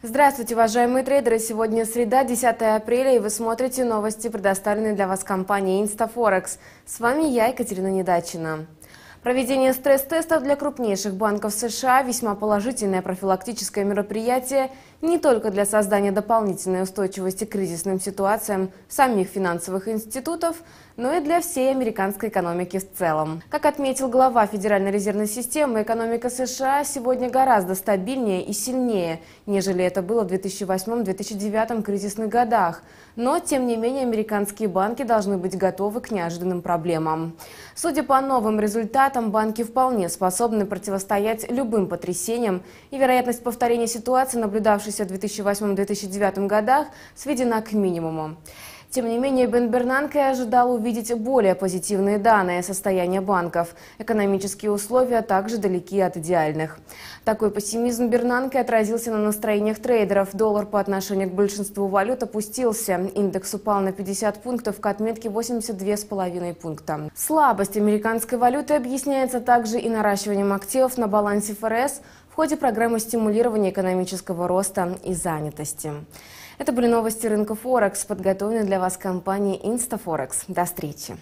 Здравствуйте, уважаемые трейдеры! Сегодня среда, 10 апреля, и вы смотрите новости, предоставленные для вас компанией InstaForex. С вами я, Екатерина Недачина. Проведение стресс-тестов для крупнейших банков США – весьма положительное профилактическое мероприятие не только для создания дополнительной устойчивости к кризисным ситуациям самих финансовых институтов, но и для всей американской экономики в целом. Как отметил глава Федеральной резервной системы, экономика США сегодня гораздо стабильнее и сильнее, нежели это было в 2008-2009 кризисных годах. Но, тем не менее, американские банки должны быть готовы к неожиданным проблемам. Судя по новым результатам, банки вполне способны противостоять любым потрясениям, и вероятность повторения ситуации, наблюдавшейся в 2008-2009 годах, сведена к минимуму. Тем не менее, Бен Бернанке ожидал увидеть более позитивные данные состояния банков. Экономические условия также далеки от идеальных. Такой пессимизм Бернанке отразился на настроениях трейдеров. Доллар по отношению к большинству валют опустился. Индекс упал на 50 пунктов к отметке 82,5 пункта. Слабость американской валюты объясняется также и наращиванием активов на балансе ФРС в ходе программы стимулирования экономического роста и занятости. Это были новости рынка Форекс, подготовленные для вас компанией InstaForex. До встречи!